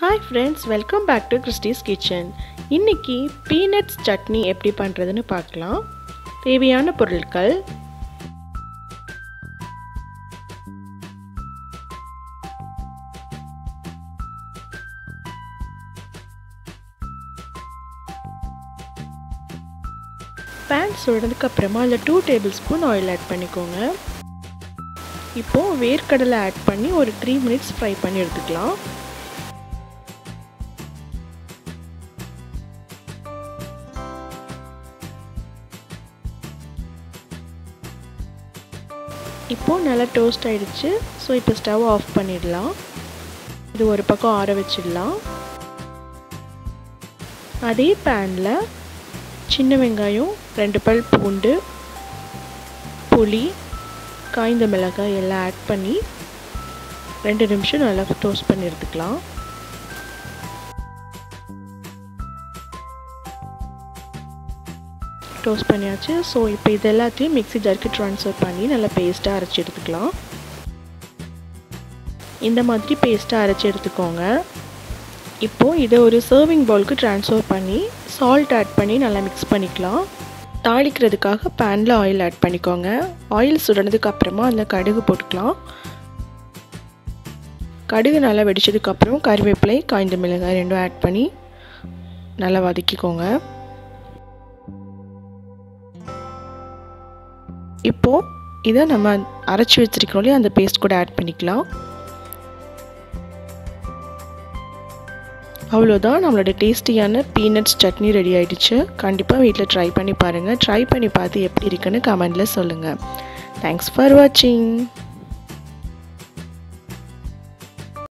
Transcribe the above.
Hi friends welcome back to Christy's kitchen இன்னைக்கு peanuts chutney எப்படி பண்ணுறதுன்னு பார்க்கலாம். தேவையான பொருட்கள். பேன் சுடுறதுக்கு அப்புறமா அதில் two table spoon oil add பண்ணிக்கோங்க. இப்போது வேர்க்கடலை ஆட் பண்ணி ஒரு த்ரீ மினிட்ஸ் ஃப்ரை பண்ணி எடுத்துக்கலாம். இப்போது நல்லா டோஸ்ட் ஆகிடுச்சு ஸோ இப்போ ஸ்டவ் ஆஃப் பண்ணிடலாம். இது ஒரு பக்கம் ஆற வச்சிடலாம். அதே பேனில் சின்ன வெங்காயம் ரெண்டு பல் பூண்டு புளி காய்ந்த மிளகாய் எல்லாம் ஆட் பண்ணி ரெண்டு நிமிஷம் நல்லா டோஸ்ட் பண்ணி எடுத்துக்கலாம். டோஸ்ட் பண்ணியாச்சு. ஸோ இப்போ இது எல்லாத்தையும் மிக்ஸி ஜாருக்கு ட்ரான்ஸ்ஃபர் பண்ணி நல்லா பேஸ்ட்டாக அரைச்சி எடுத்துக்கலாம். இந்த மாதிரி பேஸ்ட்டாக அரைச்சி எடுத்துக்கோங்க. இப்போது இதை ஒரு சர்விங் பவுலுக்கு ட்ரான்ஸ்ஃபர் பண்ணி சால்ட் ஆட் பண்ணி நல்லா மிக்ஸ் பண்ணிக்கலாம். தாளிக்கிறதுக்காக பேனில் ஆயில் ஆட் பண்ணிக்கோங்க. ஆயில் சுடனதுக்கு அப்புறமா அதில் கடுகு போட்டுக்கலாம். கடுகு நல்லா வெடிச்சதுக்கப்புறம் கருவேப்பிலை காய்ந்த மிளகாய் ரெண்டும் ஆட் பண்ணி நல்லா வதக்கிக்கோங்க. இப்போது இதை நம்ம அரைச்சி வச்சுருக்கோம் இல்லையா அந்த பேஸ்ட் கூட ஆட் பண்ணிக்கலாம். அவ்வளோதான் நம்மளோட டேஸ்டியான பீனட்ஸ் சட்னி ரெடி ஆகிடுச்சு கண்டிப்பாக வீட்டில் ட்ரை பண்ணி பாருங்கள் ட்ரை பண்ணி பார்த்து எப்படி இருக்குன்னு கமெண்டில் சொல்லுங்கள் தேங்க்ஸ் ஃபார் வாட்சிங்